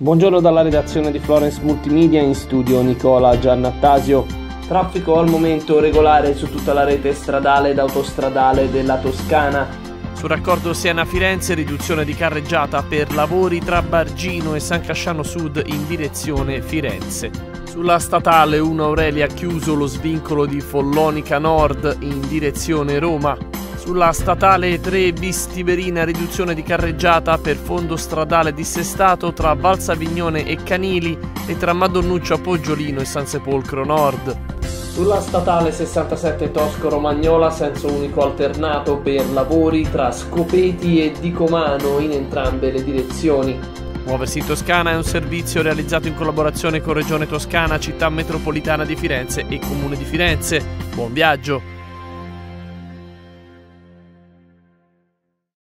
Buongiorno dalla redazione di Florence Multimedia in studio Nicola Giannattasio. Traffico al momento regolare su tutta la rete stradale ed autostradale della Toscana. Sul raccordo Siena-Firenze riduzione di carreggiata per lavori tra Bargino e San Casciano Sud in direzione Firenze. Sulla statale 1 Aurelia chiuso lo svincolo di Follonica Nord in direzione Roma. Sulla statale 3 bis Tiberina riduzione di carreggiata per fondo stradale dissestato tra Valsavignone e Canili e tra Madonnuccio a Poggiolino e San Sepolcro Nord. Sulla statale 67 Tosco-Romagnola senso unico alternato per lavori tra Scopeti e Dicomano in entrambe le direzioni. Muoversi in Toscana è un servizio realizzato in collaborazione con Regione Toscana, Città Metropolitana di Firenze e Comune di Firenze. Buon viaggio!